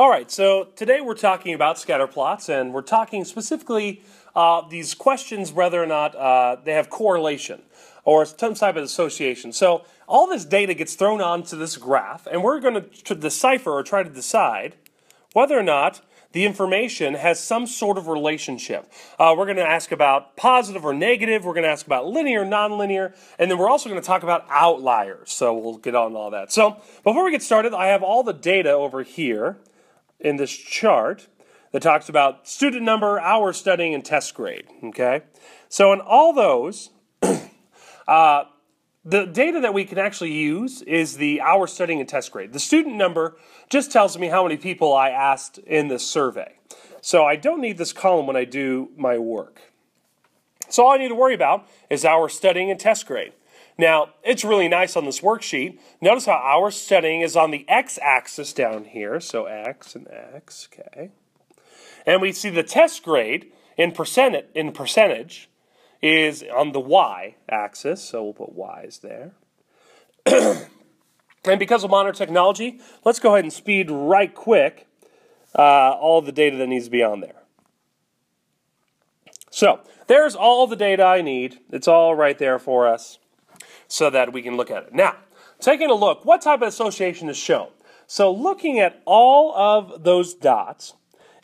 All right, so today we're talking about scatter plots, and we're talking specifically uh, these questions whether or not uh, they have correlation or some type of association. So all this data gets thrown onto this graph, and we're going to decipher or try to decide whether or not the information has some sort of relationship. Uh, we're going to ask about positive or negative. We're going to ask about linear, nonlinear, and then we're also going to talk about outliers. So we'll get on all that. So before we get started, I have all the data over here in this chart that talks about student number, hours studying, and test grade. Okay, so in all those, uh, the data that we can actually use is the hours studying and test grade. The student number just tells me how many people I asked in this survey. So I don't need this column when I do my work. So all I need to worry about is hours studying and test grade. Now, it's really nice on this worksheet. Notice how our studying is on the x-axis down here. So x and x, okay. And we see the test grade in percent in percentage is on the y-axis, so we'll put y's there. and because of modern technology, let's go ahead and speed right quick uh, all the data that needs to be on there. So there's all the data I need. It's all right there for us so that we can look at it. Now, taking a look, what type of association is shown? So looking at all of those dots,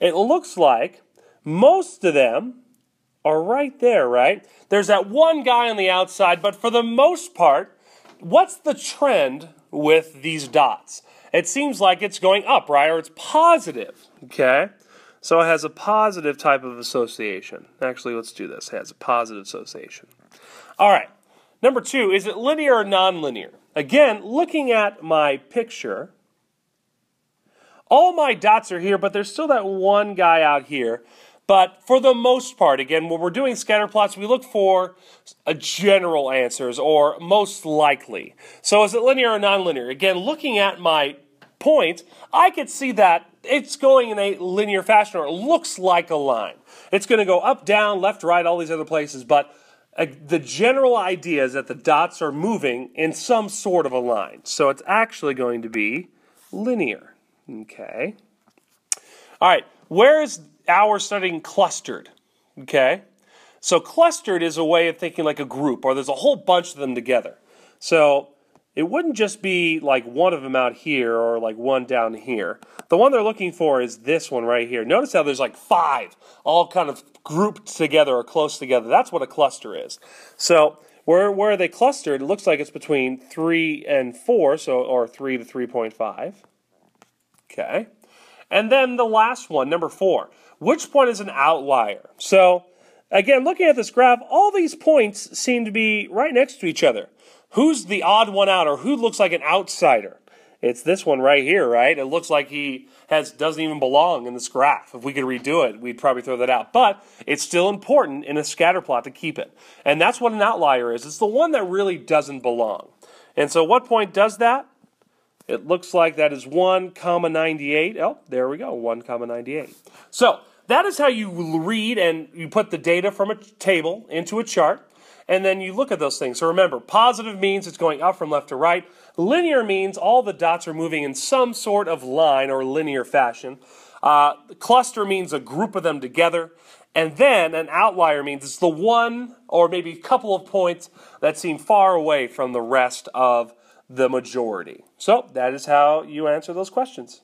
it looks like most of them are right there, right? There's that one guy on the outside, but for the most part, what's the trend with these dots? It seems like it's going up, right? Or it's positive, okay? So it has a positive type of association. Actually, let's do this. It has a positive association. All right. Number two, is it linear or nonlinear? Again, looking at my picture, all my dots are here, but there's still that one guy out here but for the most part, again, when we're doing scatter plots, we look for a general answers or most likely. So is it linear or nonlinear? Again, looking at my point, I could see that it's going in a linear fashion or it looks like a line. It's going to go up, down, left, right, all these other places, but the general idea is that the dots are moving in some sort of a line. So it's actually going to be linear. Okay. All right. Where is our studying clustered? Okay. So clustered is a way of thinking like a group, or there's a whole bunch of them together. So it wouldn't just be like one of them out here or like one down here. The one they're looking for is this one right here. Notice how there's like five all kind of grouped together or close together. That's what a cluster is. So where, where are they clustered? It looks like it's between 3 and 4, so or 3 to 3.5. Okay. And then the last one, number four, which point is an outlier? So, again, looking at this graph, all these points seem to be right next to each other. Who's the odd one out, or who looks like an outsider? It's this one right here, right? It looks like he has doesn't even belong in this graph. If we could redo it, we'd probably throw that out. But it's still important in a scatter plot to keep it. And that's what an outlier is. It's the one that really doesn't belong. And so what point does that? It looks like that is 1 comma 98. Oh, there we go, 1 comma 98. So that is how you read and you put the data from a table into a chart, and then you look at those things. So remember, positive means it's going up from left to right. Linear means all the dots are moving in some sort of line or linear fashion. Uh, cluster means a group of them together. And then an outlier means it's the one or maybe a couple of points that seem far away from the rest of the majority. So that is how you answer those questions.